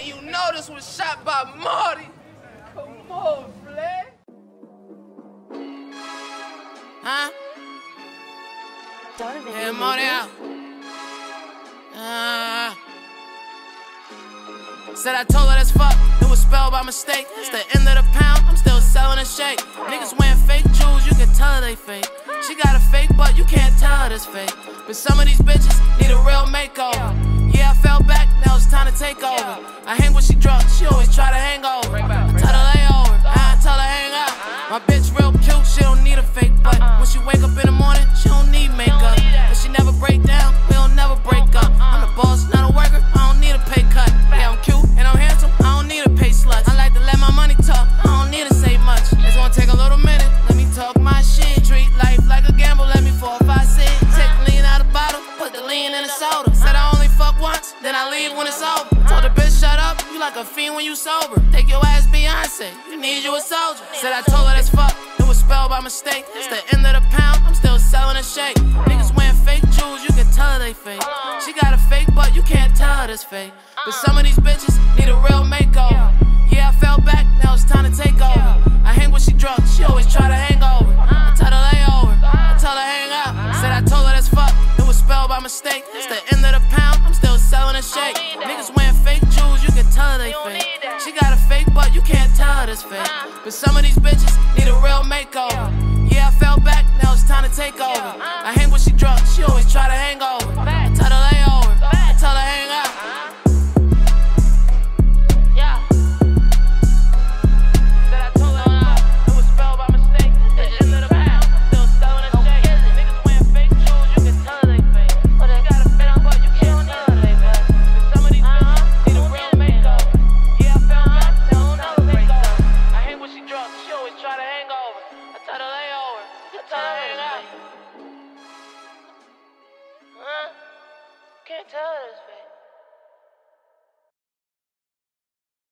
And you know this was shot by Marty. Come on, Flay. Huh? Yeah, Marty out. Uh, said I told her that's fuck. It was spelled by mistake. It's the end of the pound. I'm still selling a shake. Niggas wearing fake jewels. You can tell her they fake. She got a fake butt. You can't tell her that's fake. But some of these bitches need a real makeover. Time to take over. I hang when she drunk. She always try to hang over. Tell her lay over. I tell her hang out. My bitch real cute. She don't need a fake butt. When she wake up in the morning, she don't need makeup. But she never break down. We don't never break up. I'm the boss, not a worker. I don't need a pay cut. Yeah, I'm cute and I'm handsome. I don't need a pay slut. I like to let my money talk. I don't need to say much. It's gonna take a little minute. Let me talk my shit. Treat life like a gamble. Let me four, five, six. Take the lean out of the bottle. Put the lean in the soda. Then I leave when it's over. Told the bitch shut up. You like a fiend when you sober. Take your ass Beyonce. You need you a soldier. Said I told her that's fuck. It was spelled by mistake. It's the end of the pound. I'm still selling a shake. Niggas wearing fake jewels. You can tell they fake. She got a fake butt. You can't tell her fake. But some of these bitches need a real makeover. They fake. She got a fake butt. You can't tell her that's fake. But some of these bitches need a real makeover. Yeah, I fell back. Now it's time to take over. I hang when she drunk. She always try to hang over. Tell this fake.